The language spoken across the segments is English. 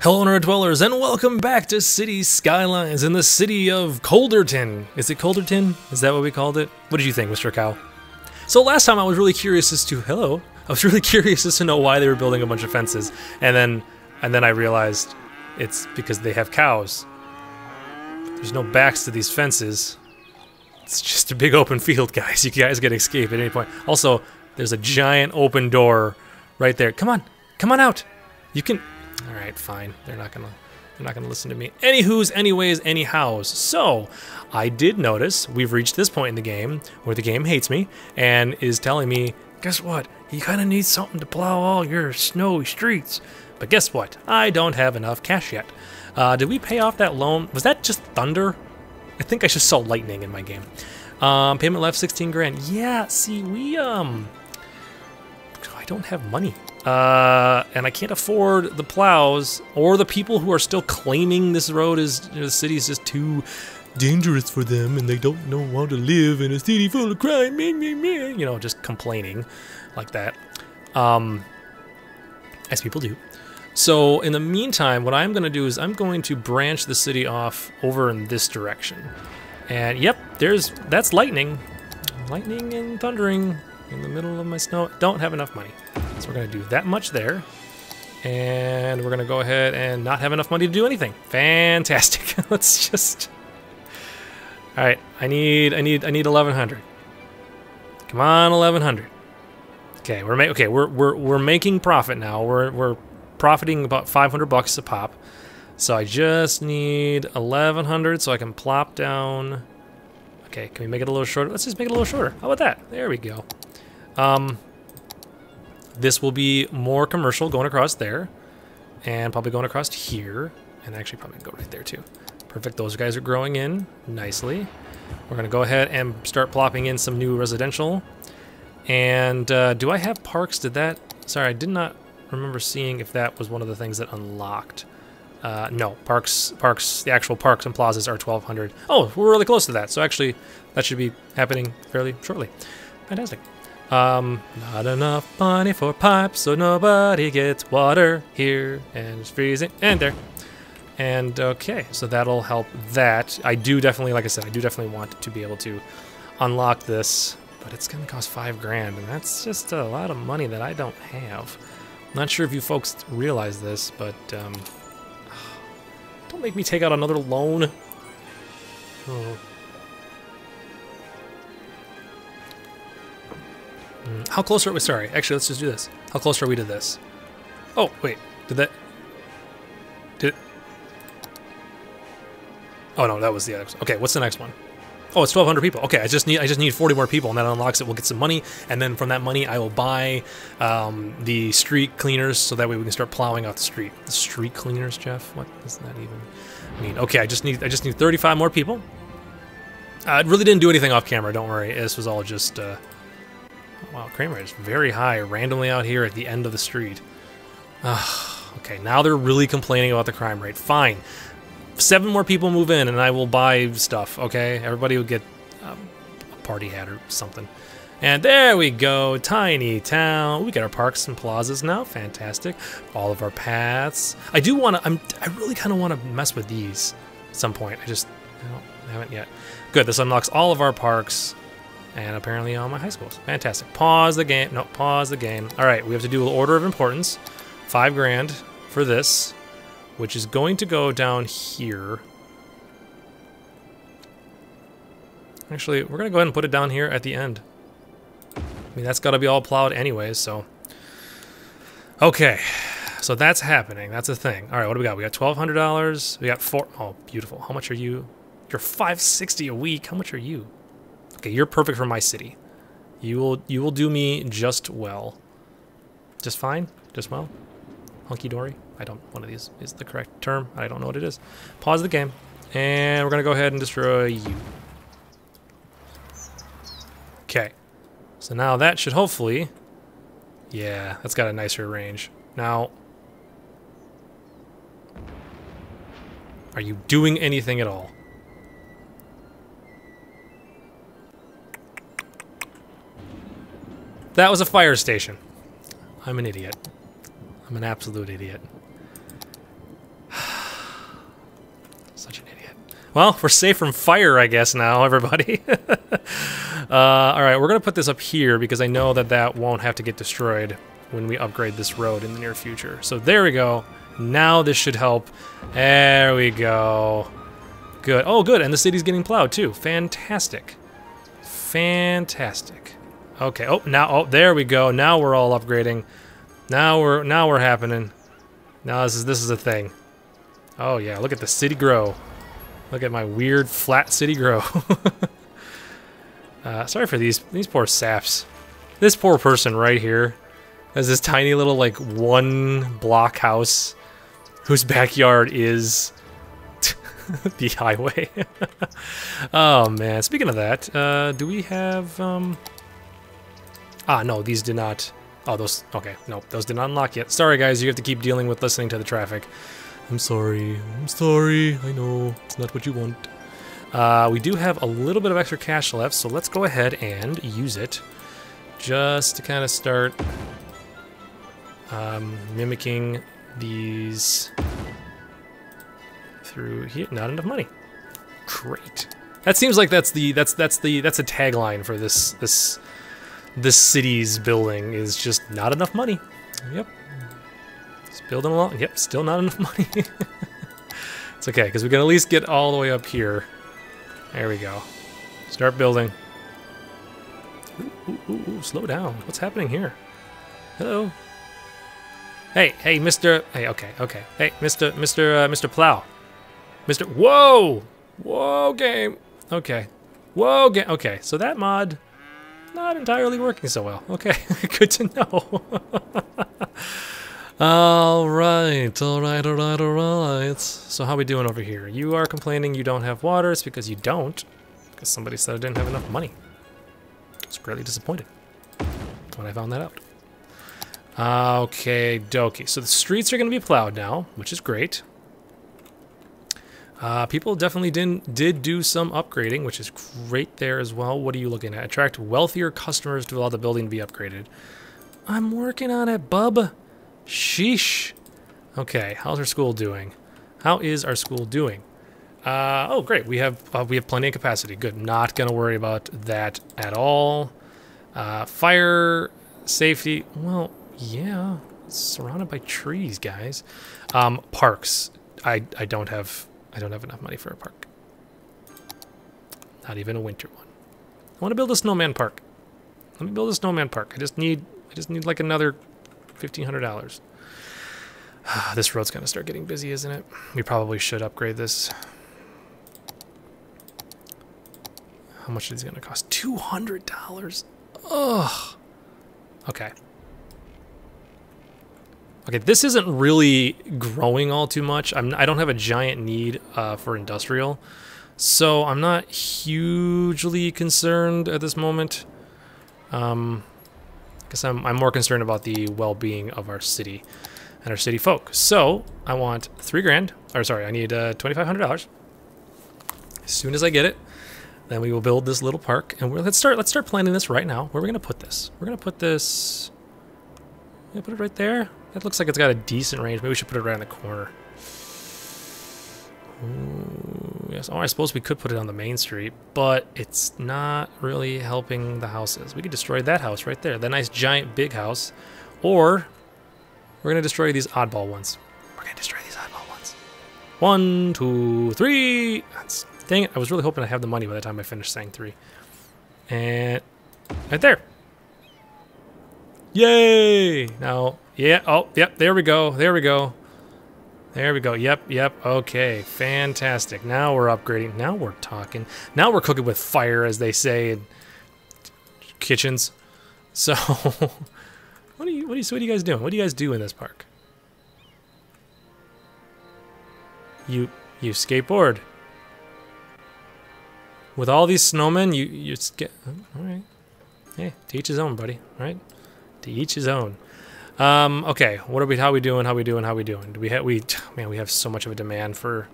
Hello, Nerd Dwellers, and welcome back to City Skylines in the city of Colderton. Is it Colderton? Is that what we called it? What did you think, Mr. Cow? So last time I was really curious as to hello. I was really curious as to know why they were building a bunch of fences, and then and then I realized it's because they have cows. There's no backs to these fences. It's just a big open field, guys. You guys can escape at any point. Also, there's a giant open door right there. Come on, come on out. You can. All right, fine. They're not gonna. They're not gonna listen to me. Anywho's, anyways, anyhows. So, I did notice we've reached this point in the game where the game hates me and is telling me, guess what? You kind of need something to plow all your snowy streets. But guess what? I don't have enough cash yet. Uh, did we pay off that loan? Was that just thunder? I think I just saw lightning in my game. Um, payment left 16 grand. Yeah, see, we, um, I don't have money. Uh, and I can't afford the plows or the people who are still claiming this road is, you know, the city is just too dangerous for them and they don't know how to live in a city full of crime. You know, just complaining like that. Um, as people do. So in the meantime, what I'm going to do is I'm going to branch the city off over in this direction. And yep, there's that's lightning. Lightning and thundering in the middle of my snow. Don't have enough money. So we're going to do that much there. And we're going to go ahead and not have enough money to do anything. Fantastic. Let's just All right, I need I need I need 1100. Come on, 1100. Okay, we're ma- okay, we're we're we're making profit now. We're we're profiting about 500 bucks a pop. So I just need 1100 so I can plop down. Okay, can we make it a little shorter? Let's just make it a little shorter. How about that? There we go. Um, this will be more commercial going across there and probably going across here and actually probably go right there too. Perfect. Those guys are growing in nicely. We're going to go ahead and start plopping in some new residential. And uh, do I have parks? Did that... Sorry, I did not remember seeing if that was one of the things that unlocked. Uh, no, parks, parks, the actual parks and plazas are 1200. Oh, we're really close to that. So actually, that should be happening fairly shortly. Fantastic. Um, not enough money for pipes, so nobody gets water here, and it's freezing, and there. And okay, so that'll help that. I do definitely, like I said, I do definitely want to be able to unlock this, but it's gonna cost five grand, and that's just a lot of money that I don't have. Not sure if you folks realize this, but um, don't make me take out another loan. Oh. How close are we? Sorry, actually, let's just do this. How close are we to this? Oh, wait, did that? Did? Oh no, that was the other. Okay, what's the next one? Oh, it's 1,200 people. Okay, I just need I just need 40 more people, and that unlocks it. We'll get some money, and then from that money, I will buy um, the street cleaners, so that way we can start plowing out the street. The street cleaners, Jeff? What does that even mean? Okay, I just need I just need 35 more people. Uh, I really didn't do anything off camera. Don't worry. This was all just. Uh, wow, rate is very high, randomly out here at the end of the street. okay, now they're really complaining about the crime rate. Fine seven more people move in and I will buy stuff, okay? Everybody will get um, a party hat or something. And there we go, tiny town. We got our parks and plazas now, fantastic. All of our paths. I do want to, I'm, I really kind of want to mess with these at some point. I just I haven't yet. Good, this unlocks all of our parks and apparently all my high schools. Fantastic. Pause the game. No, pause the game. All right, we have to do an order of importance. Five grand for this which is going to go down here. Actually, we're going to go ahead and put it down here at the end. I mean, that's got to be all plowed anyways, so... Okay, so that's happening. That's a thing. All right, what do we got? We got $1,200. We got four... Oh, beautiful. How much are you? You're 560 a week. How much are you? Okay, you're perfect for my city. You will you will do me just well. Just fine? Just well? Hunky-dory? I don't, one of these is the correct term. I don't know what it is. Pause the game. And we're to go ahead and destroy you. Okay. So now that should hopefully... Yeah, that's got a nicer range. Now... Are you doing anything at all? That was a fire station. I'm an idiot. I'm an absolute idiot. Such an idiot. Well, we're safe from fire, I guess, now, everybody. uh, all right, we're going to put this up here because I know that that won't have to get destroyed when we upgrade this road in the near future. So there we go. Now this should help. There we go. Good. Oh, good. And the city's getting plowed, too. Fantastic. Fantastic. Okay. Oh, now, oh, there we go. Now we're all upgrading. Now we're, now we're happening. Now this is, this is a thing. Oh, yeah. Look at the city grow. Look at my weird flat city grow. uh, sorry for these these poor saps. This poor person right here has this tiny little like one block house whose backyard is the highway. oh man, speaking of that, uh, do we have um Ah no, these did not Oh those okay, no, those did not unlock yet. Sorry guys, you have to keep dealing with listening to the traffic. I'm sorry. I'm sorry. I know. It's not what you want. Uh, we do have a little bit of extra cash left, so let's go ahead and use it just to kind of start um, mimicking these through here. Not enough money. Great. That seems like that's the that's that's the that's a tagline for this this this city's building is just not enough money. Yep, It's Building along. Yep, still not enough money. it's okay, because we can at least get all the way up here. There we go. Start building. Ooh, ooh, ooh, ooh, slow down. What's happening here? Hello. Hey, hey, Mr. Hey, okay, okay. Hey, Mr. Mr. Uh, Mr. Plow. Mr. Whoa! Whoa, game. Okay. Whoa, game. Okay, so that mod not entirely working so well. Okay, good to know. All right, all right, all right, all right. So how we doing over here? You are complaining you don't have water. It's because you don't. Because somebody said I didn't have enough money. I was greatly disappointed when I found that out. Okay, dokie. So the streets are going to be plowed now, which is great. Uh, people definitely did did do some upgrading, which is great there as well. What are you looking at? Attract wealthier customers to allow the building to be upgraded. I'm working on it, bub. Sheesh. Okay, how's our school doing? How is our school doing? Uh, oh, great. We have uh, we have plenty of capacity. Good. Not gonna worry about that at all. Uh, fire safety. Well, yeah. It's surrounded by trees, guys. Um, parks. I I don't have I don't have enough money for a park. Not even a winter one. I want to build a snowman park. Let me build a snowman park. I just need I just need like another $1,500. this road's going to start getting busy, isn't it? We probably should upgrade this. How much is it going to cost? $200. Ugh. Okay. Okay, this isn't really growing all too much. I'm, I don't have a giant need uh, for industrial, so I'm not hugely concerned at this moment. Um, because I'm, I'm more concerned about the well-being of our city and our city folk. So I want three grand, or sorry, I need uh, $2,500. As soon as I get it, then we will build this little park, and we're, let's start. Let's start planning this right now. Where are we gonna put this? We're gonna put this. Yeah, put it right there. That looks like it's got a decent range. Maybe we should put it right in the corner. Ooh, yes. Oh, I suppose we could put it on the main street, but it's not really helping the houses. We could destroy that house right there, the nice giant big house, or we're gonna destroy these oddball ones. We're gonna destroy these oddball ones. One, two, three. That's, dang it! I was really hoping to have the money by the time I finished saying three. And right there. Yay! Now, yeah. Oh, yep. There we go. There we go. There we go. Yep, yep. Okay, fantastic. Now we're upgrading. Now we're talking. Now we're cooking with fire, as they say in kitchens. So, what are you? What are you? What are you guys doing? What do you guys do in this park? You you skateboard with all these snowmen. You you get all right. Hey, to each his own, buddy. All right, to each his own. Um, okay, what are we? How we doing? How we doing? How we doing? Do we have we? Man, we have so much of a demand for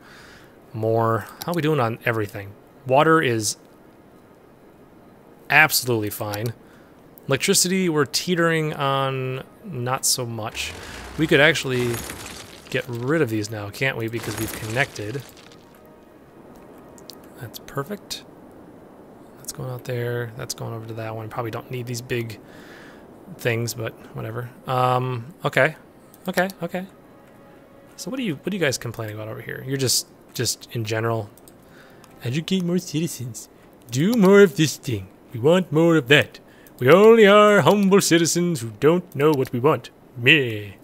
more. How we doing on everything? Water is absolutely fine. Electricity, we're teetering on not so much. We could actually get rid of these now, can't we? Because we've connected. That's perfect. That's going out there. That's going over to that one. Probably don't need these big things, but whatever. Um, okay. Okay, okay. So what are you what are you guys complaining about over here? You're just just in general educate more citizens. Do more of this thing. We want more of that. We only are humble citizens who don't know what we want. Me.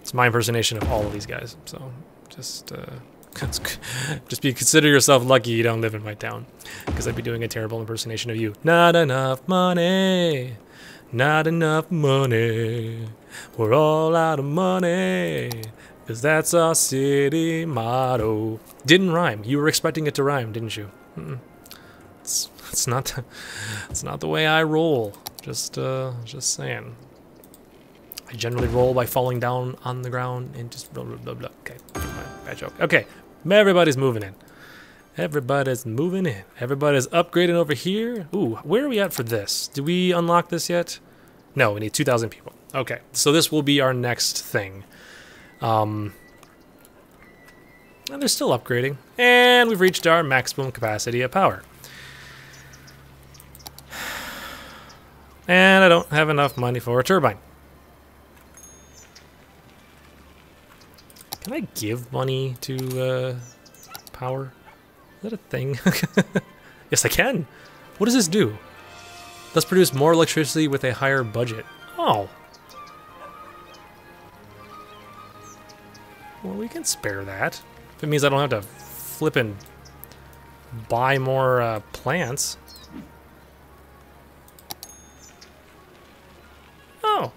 It's my impersonation of all of these guys. So just uh just be consider yourself lucky you don't live in my town because I'd be doing a terrible impersonation of you. Not enough money. Not enough money. We're all out of money. Cause that's our city motto. Didn't rhyme. You were expecting it to rhyme, didn't you? It's, it's not the, it's not the way I roll. Just uh just saying. I generally roll by falling down on the ground and just blah blah blah blah. Okay, bad joke. Okay, everybody's moving in. Everybody's moving in. Everybody's upgrading over here. Ooh, where are we at for this? Did we unlock this yet? No, we need 2,000 people. Okay, so this will be our next thing. Um, and they're still upgrading. And we've reached our maximum capacity of power. And I don't have enough money for a turbine. Can I give money to uh, power? Is that a thing? yes, I can. What does this do? Let's produce more electricity with a higher budget. Oh. Well, we can spare that. If it means I don't have to flip and buy more uh, plants. Oh.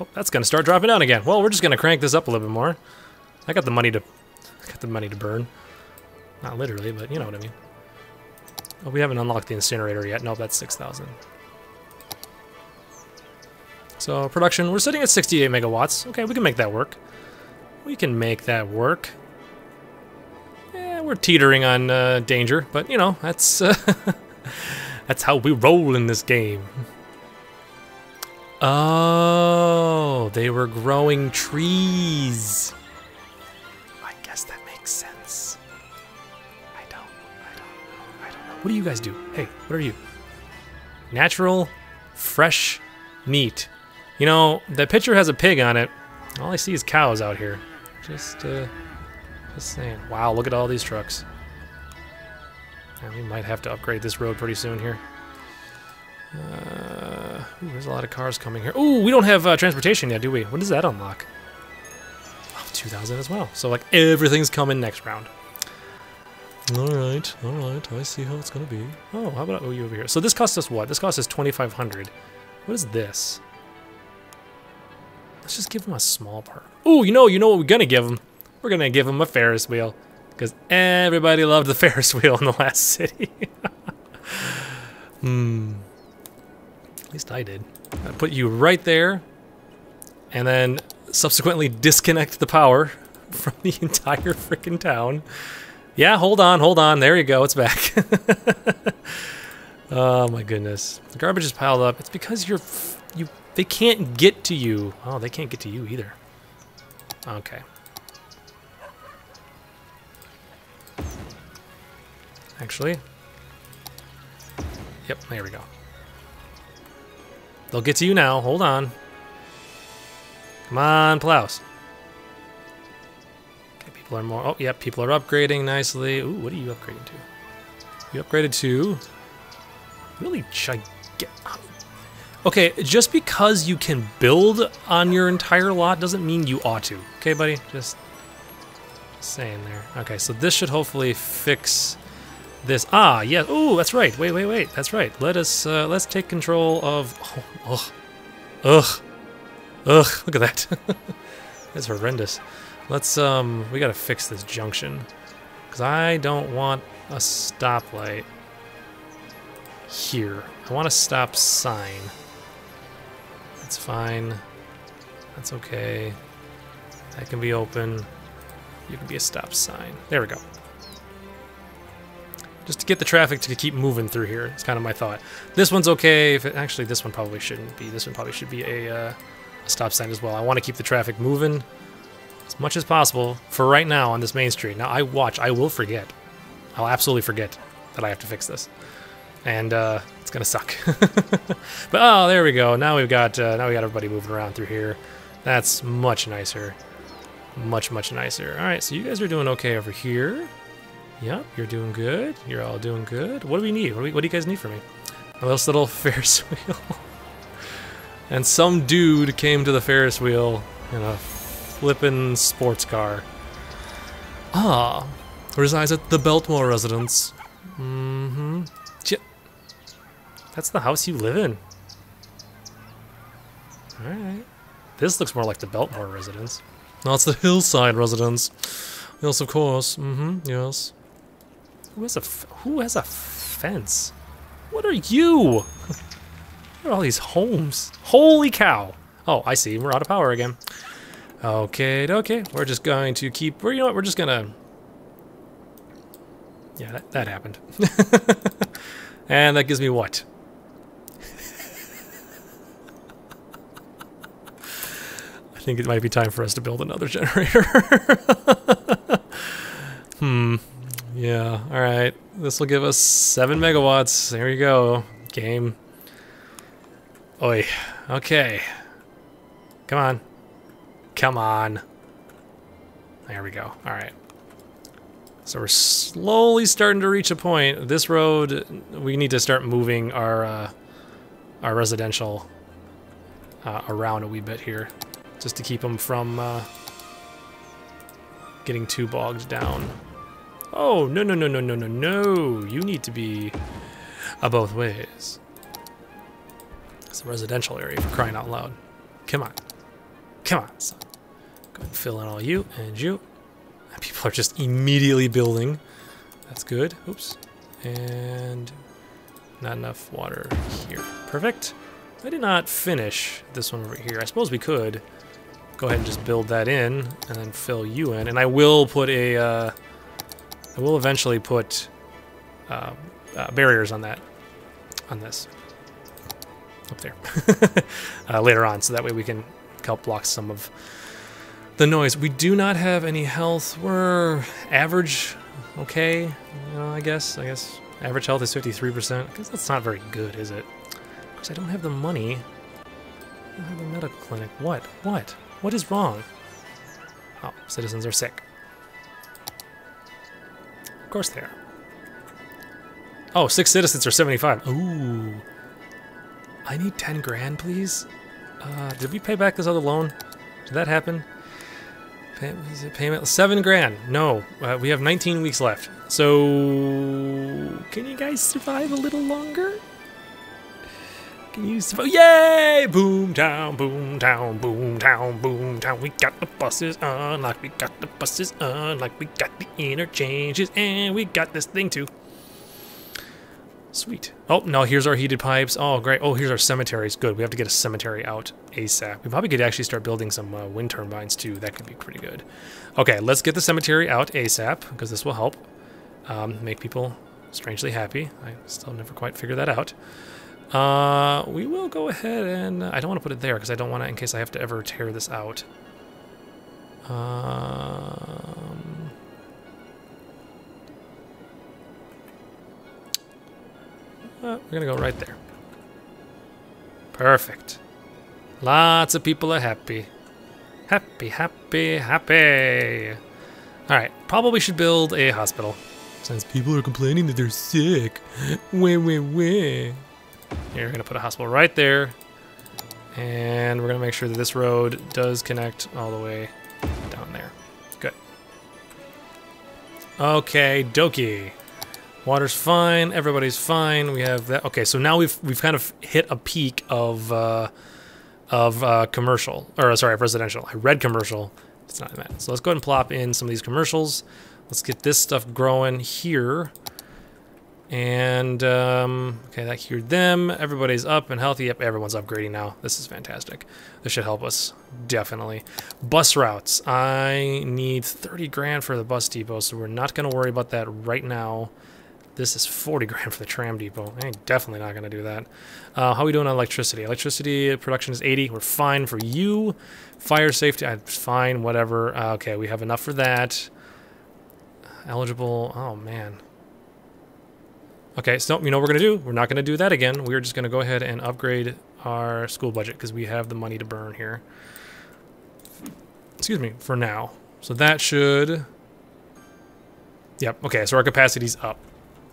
oh. That's gonna start dropping down again. Well, we're just gonna crank this up a little bit more. I got the money to, I got the money to burn. Not literally, but you know what I mean. Oh, we haven't unlocked the incinerator yet. No, that's 6,000. So production, we're sitting at 68 megawatts. Okay, we can make that work. We can make that work. Yeah, we're teetering on uh, danger, but you know, that's uh, that's how we roll in this game. Oh, they were growing trees. What do you guys do? Hey, what are you? Natural, fresh meat. You know, that picture has a pig on it. All I see is cows out here. Just, uh, just saying. Wow, look at all these trucks. We might have to upgrade this road pretty soon here. Uh, ooh, there's a lot of cars coming here. Ooh, we don't have uh, transportation yet, do we? When does that unlock? Oh, 2,000 as well. So, like, everything's coming next round. Alright, alright, I see how it's gonna be. Oh, how about oh, you over here? So this costs us what? This costs us 2,500. What is this? Let's just give him a small part. Oh, you know, you know what we're gonna give him? We're gonna give him a Ferris wheel. Because everybody loved the Ferris wheel in the last city. hmm. At least I did. I put you right there. And then subsequently disconnect the power from the entire freaking town. Yeah, hold on, hold on. There you go. It's back. oh my goodness. The garbage is piled up. It's because you're you they can't get to you. Oh, they can't get to you either. Okay. Actually. Yep, there we go. They'll get to you now. Hold on. Come on, Plows. People are more... Oh, yep, people are upgrading nicely. Ooh, what are you upgrading to? You upgraded to... Really gigantic... Okay, just because you can build on your entire lot doesn't mean you ought to. Okay, buddy? Just saying there. Okay, so this should hopefully fix this. Ah, yeah. Oh, that's right. Wait, wait, wait. That's right. Let us uh, let's take control of. Oh, ugh, ugh, ugh. Look at that. that's horrendous. Let's um. We gotta fix this junction because I don't want a stoplight here. I want a stop sign. That's fine. That's okay. That can be open. You can be a stop sign. There we go. Just to get the traffic to keep moving through here. It's kind of my thought. This one's okay. If it, actually, this one probably shouldn't be. This one probably should be a, uh, a stop sign as well. I want to keep the traffic moving as much as possible for right now on this main street. Now, I watch. I will forget. I'll absolutely forget that I have to fix this, and uh, it's gonna suck. but oh, there we go. Now we've got uh, now we got everybody moving around through here. That's much nicer. Much much nicer. All right, so you guys are doing okay over here. Yep, you're doing good. You're all doing good. What do we need? What do, we, what do you guys need from me? A little, little Ferris wheel. and some dude came to the Ferris wheel in a flippin' sports car. Ah, resides at the Beltmore residence. Mm-hmm. That's the house you live in. Alright. This looks more like the Beltmore residence. No, it's the Hillside residence. Yes, of course. Mm-hmm, yes. Who has a who has a fence? What are you? what are all these homes? Holy cow! Oh, I see. We're out of power again. Okay, okay. We're just going to keep. We're you know what? We're just gonna. Yeah, that, that happened. and that gives me what? I think it might be time for us to build another generator. hmm. Yeah, alright. This will give us 7 megawatts. There you go. Game. Oi. Okay. Come on. Come on. There we go. Alright. So we're slowly starting to reach a point. This road, we need to start moving our uh, our residential uh, around a wee bit here, just to keep them from uh, getting too bogged down. Oh, no, no, no, no, no, no, no. You need to be uh, both ways. It's a residential area for crying out loud. Come on. Come on, son. Fill in all you and you. People are just immediately building. That's good. Oops. And not enough water here. Perfect. I did not finish this one over here. I suppose we could go ahead and just build that in and then fill you in. And I will put a... Uh, I will eventually put uh, uh, barriers on that, on this, up there, uh, later on, so that way we can help block some of the noise. We do not have any health. We're average, okay, you know, I guess. I guess average health is 53%. I guess that's not very good, is it? Because I don't have the money. I don't have the medical clinic. What? What? What is wrong? Oh, citizens are sick. Of course they are. Oh, six citizens are 75. Ooh. I need 10 grand, please. Uh, did we pay back this other loan? Did that happen? Is it payment? Seven grand. No, uh, we have 19 weeks left. So, can you guys survive a little longer? Can you survive? Yay! Boom town, boom town, boom town, boom town. We got the buses on, like we got the buses on, like we got the interchanges, and we got this thing too. Sweet. Oh, no, here's our heated pipes. Oh, great. Oh, here's our cemeteries. Good. We have to get a cemetery out ASAP. We probably could actually start building some uh, wind turbines, too. That could be pretty good. Okay, let's get the cemetery out ASAP, because this will help um, make people strangely happy. I still never quite figured that out. Uh, we will go ahead and... Uh, I don't want to put it there because I don't want to in case I have to ever tear this out. Um, uh, we're going to go right there. Perfect. Lots of people are happy. Happy, happy, happy. Alright, probably should build a hospital. Since people are complaining that they're sick. Wah, wah, wah. Here, we're going to put a hospital right there. And we're going to make sure that this road does connect all the way down there. Good. Okay, Doki. Water's fine. Everybody's fine. We have that. Okay, so now we've we've kind of hit a peak of uh, of uh, commercial, or sorry, residential. I read commercial. It's not that. So let's go ahead and plop in some of these commercials. Let's get this stuff growing here. And, um, okay, that cured them. Everybody's up and healthy. Yep, everyone's upgrading now. This is fantastic. This should help us, definitely. Bus routes. I need 30 grand for the bus depot, so we're not going to worry about that right now. This is 40 grand for the tram depot. I ain't definitely not going to do that. Uh, how are we doing on electricity? Electricity production is 80. We're fine for you. Fire safety, I'm fine, whatever. Uh, okay, we have enough for that. Eligible, oh man. Okay, so you know what we're going to do? We're not going to do that again. We're just going to go ahead and upgrade our school budget because we have the money to burn here. Excuse me, for now. So that should... Yep, okay, so our capacity's up.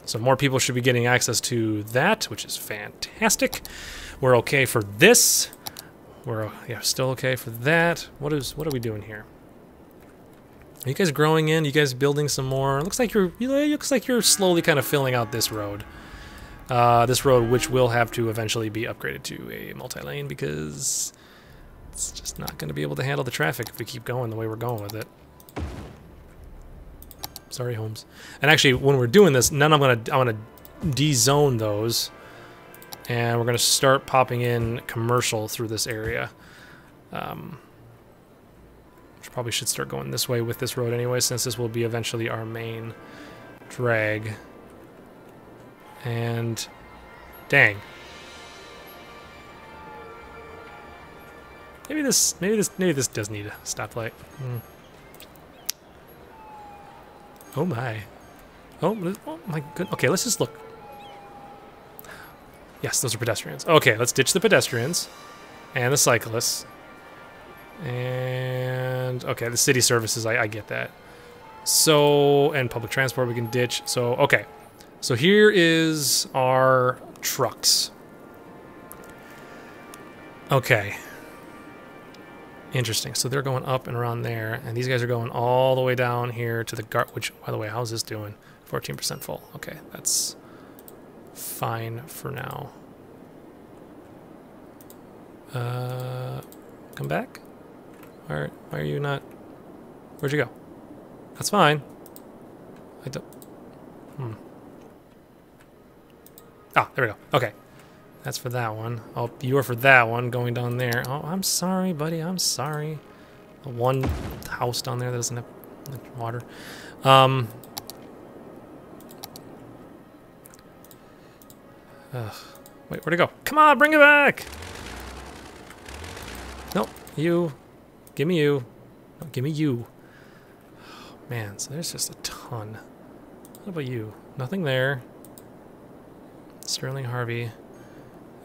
So more people should be getting access to that, which is fantastic. We're okay for this. We're yeah, still okay for that. What is what are we doing here? Are you guys growing in? you guys building some more? It looks like you're looks like you're slowly kind of filling out this road. Uh, this road, which will have to eventually be upgraded to a multi-lane because it's just not going to be able to handle the traffic if we keep going the way we're going with it. Sorry, Holmes. And actually, when we're doing this, none I'm gonna I'm gonna de-zone those, and we're gonna start popping in commercial through this area. Um, which probably should start going this way with this road anyway, since this will be eventually our main drag. And dang. Maybe this maybe this maybe this does need a stoplight. Hmm. Oh my. Oh, oh my good. Okay, let's just look. Yes, those are pedestrians. Okay, let's ditch the pedestrians and the cyclists. And okay, the city services, I, I get that. So, and public transport we can ditch. So, okay. So here is our trucks. Okay. Interesting. So they're going up and around there, and these guys are going all the way down here to the guard. Which, by the way, how's this doing? 14% full. Okay, that's fine for now. Uh, come back. Why, why are you not? Where'd you go? That's fine. I don't. Hmm. Ah, there we go. Okay. That's for that one. Oh, you are for that one going down there. Oh, I'm sorry, buddy. I'm sorry. One house down there that doesn't have water. Um. Ugh. Wait, where'd it go? Come on, bring it back! Nope, you. Give me you. No, give me you. Oh, man, so there's just a ton. What about you? Nothing there. Sterling Harvey.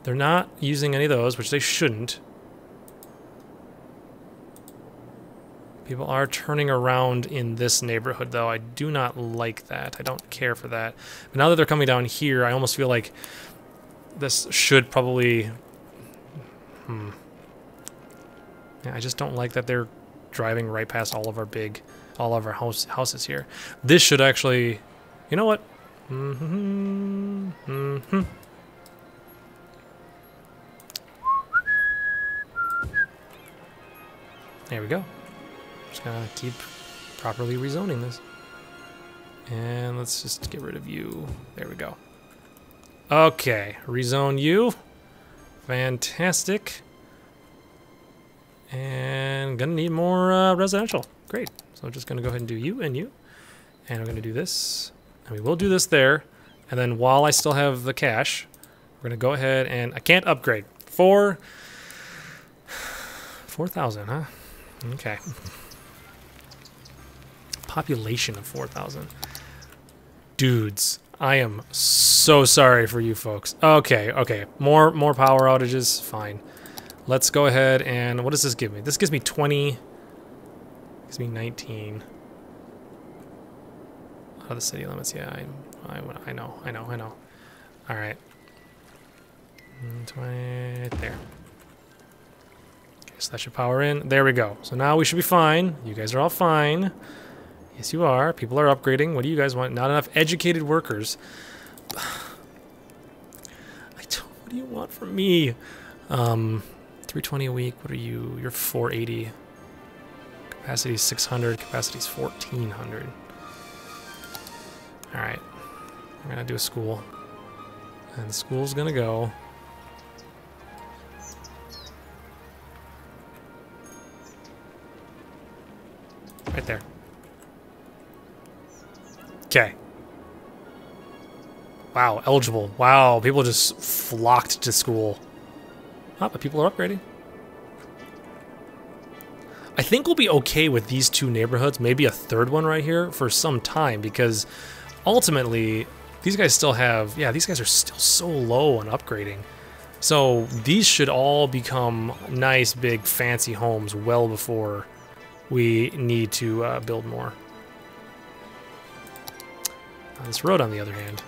They're not using any of those, which they shouldn't. People are turning around in this neighborhood, though. I do not like that. I don't care for that. But now that they're coming down here, I almost feel like this should probably... Hmm. Yeah, I just don't like that they're driving right past all of our big, all of our house, houses here. This should actually... You know what? Mm-hmm. Mm-hmm. There we go. Just gonna keep properly rezoning this. And let's just get rid of you. There we go. Okay, rezone you. Fantastic. And gonna need more uh, residential. Great. So I'm just gonna go ahead and do you and you. And we're gonna do this. And we will do this there. And then while I still have the cash, we're gonna go ahead and I can't upgrade. Four 4,000, huh? Okay. Population of 4,000. Dudes, I am so sorry for you folks. Okay, okay. More more power outages, fine. Let's go ahead and what does this give me? This gives me 20 gives me 19 out of the city limits. Yeah, I, I, I know, I know, I know. All right. Mm, 20 there. So that should power in. There we go. So now we should be fine. You guys are all fine. Yes, you are. People are upgrading. What do you guys want? Not enough educated workers. I don't, what do you want from me? Um, 320 a week. What are you? You're 480. Capacity is 600. Capacity is 1400. All right. I'm going to do a school. And the school's going to go Wow, eligible. Wow, people just flocked to school. Ah, but people are upgrading. I think we'll be okay with these two neighborhoods, maybe a third one right here, for some time, because ultimately, these guys still have, yeah, these guys are still so low on upgrading. So these should all become nice, big, fancy homes well before we need to uh, build more. This road, on the other hand,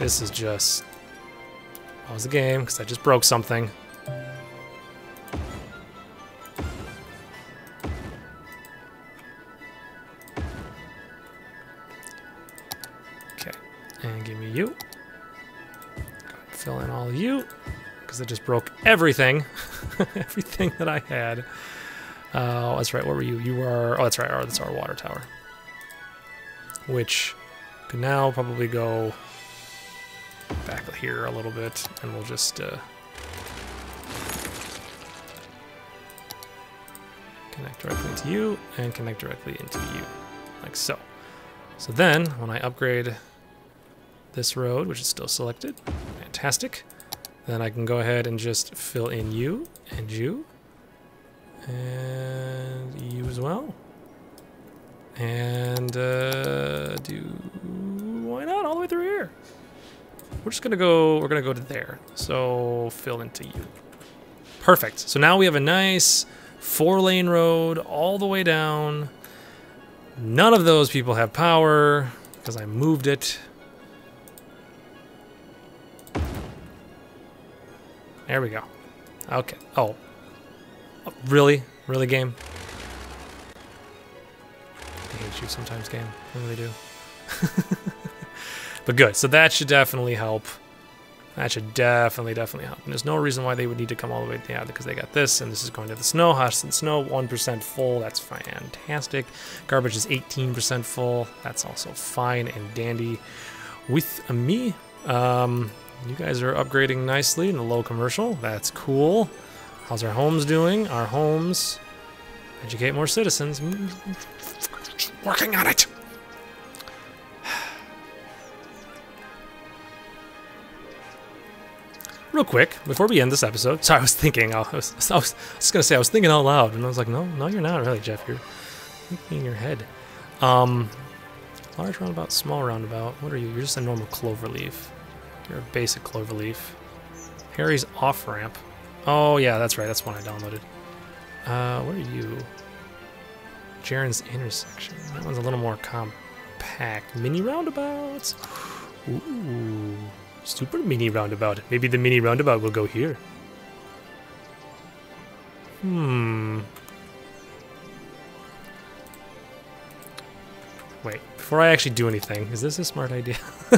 this is just pause the game because I just broke something. Okay, and give me you. Fill in all you because I just broke everything, everything that I had. Uh, that's right. What were you? You were. Oh, that's right. Oh, that's our water tower which can now probably go back here a little bit, and we'll just uh, connect directly into you, and connect directly into you, like so. So then, when I upgrade this road, which is still selected, fantastic, then I can go ahead and just fill in you, and you, and you as well. And uh, do why not all the way through here? We're just gonna go. We're gonna go to there. So fill into you. Perfect. So now we have a nice four-lane road all the way down. None of those people have power because I moved it. There we go. Okay. Oh. Really? Really, game? hate you sometimes, game. I really do. but good. So that should definitely help. That should definitely, definitely help. And there's no reason why they would need to come all the way down because they got this, and this is going to the snow. Hush and snow, 1% full. That's fantastic. Garbage is 18% full. That's also fine and dandy with me. Um, you guys are upgrading nicely in the low commercial. That's cool. How's our homes doing? Our homes educate more citizens. Working on it. Real quick, before we end this episode, sorry, I was thinking, I was, I was, was gonna say, I was thinking out loud, and I was like, no, no, you're not really, Jeff. You're thinking in your head. Um, large roundabout, small roundabout. What are you? You're just a normal clover leaf. You're a basic clover leaf. Harry's off ramp. Oh yeah, that's right. That's one I downloaded. Uh, what are you? Jaren's intersection. That one's a little more compact. Mini roundabouts. Ooh, super mini roundabout. Maybe the mini roundabout will go here. Hmm. Wait, before I actually do anything, is this a smart idea?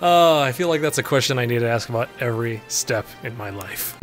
oh, I feel like that's a question I need to ask about every step in my life.